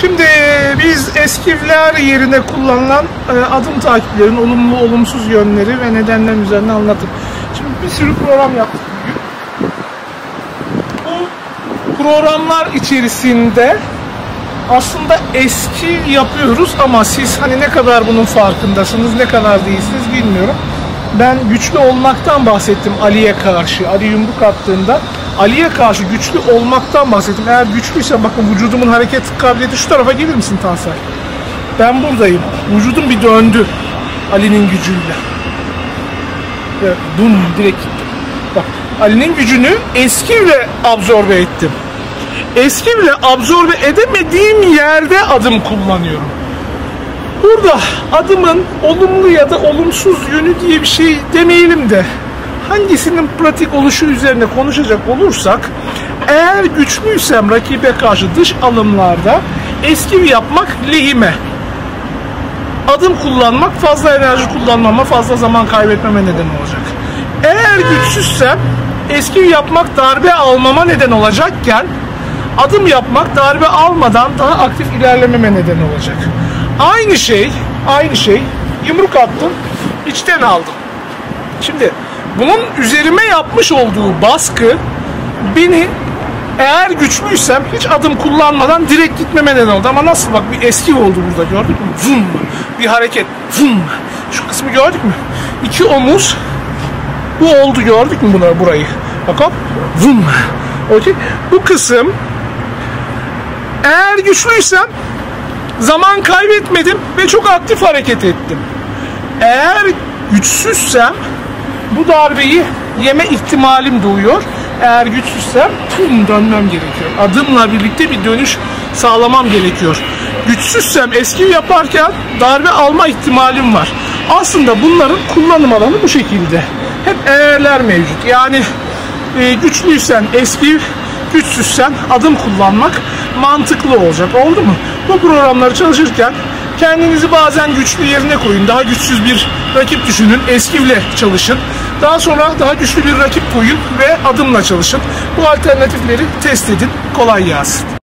Şimdi biz eskivler yerine kullanılan e, adım takiplerin olumlu olumsuz yönleri ve nedenler üzerine anlattık. Şimdi bir sürü program yaptık bugün. Bu programlar içerisinde aslında eski yapıyoruz ama siz hani ne kadar bunun farkındasınız, ne kadar değilsiniz bilmiyorum. Ben güçlü olmaktan bahsettim Ali'ye karşı. Ali yumruk attığında Ali'ye karşı güçlü olmaktan bahsettim. Eğer güçlüyse bakın vücudumun hareket kabiliyeti şu tarafa gelir misin Tansel? Ben buradayım. Vücudum bir döndü Ali'nin gücüyle. Ve bum direkt gitti. Bak Ali'nin gücünü eskiyle absorbe ettim. Eskiyle absorbe edemediğim yerde adım kullanıyorum. Burada adımın olumlu ya da olumsuz yönü diye bir şey demeyelim de hangisinin pratik oluşu üzerine konuşacak olursak eğer güçlüysem rakibe karşı dış alımlarda eskiv yapmak lehime. Adım kullanmak fazla enerji kullanmama, fazla zaman kaybetmeme neden olacak. Eğer güçsüzsem eskiv yapmak darbe almama neden olacakken adım yapmak darbe almadan daha aktif ilerlememe neden olacak. Aynı şey, aynı şey yumruk attım, içten aldım. Şimdi bunun üzerime yapmış olduğu baskı beni eğer güçlüysem hiç adım kullanmadan direkt gitmeme neden oldu. Ama nasıl bak bir eski oldu burada gördük mü? Vum, bir hareket. Vum. Şu kısmı gördük mü? İki omuz. Bu oldu gördük mü buna burayı? Bak hop. Vum. Okey. Bu kısım eğer güçlüysem zaman kaybetmedim ve çok aktif hareket ettim. Eğer güçsüzsem bu darbeyi yeme ihtimalim doğuyor. Eğer güçsüzsem tüm dönmem gerekiyor. Adımla birlikte bir dönüş sağlamam gerekiyor. Güçsüzsem eski yaparken darbe alma ihtimalim var. Aslında bunların kullanım alanı bu şekilde. Hep eğerler mevcut. Yani e, güçlüysen eski, güçsüzsen adım kullanmak mantıklı olacak. Oldu mu? Bu programları çalışırken kendinizi bazen güçlü yerine koyun. Daha güçsüz bir rakip düşünün. Eskivle çalışın. Daha sonra daha güçlü bir rakip koyun ve adımla çalışın. Bu alternatifleri test edin. Kolay gelsin.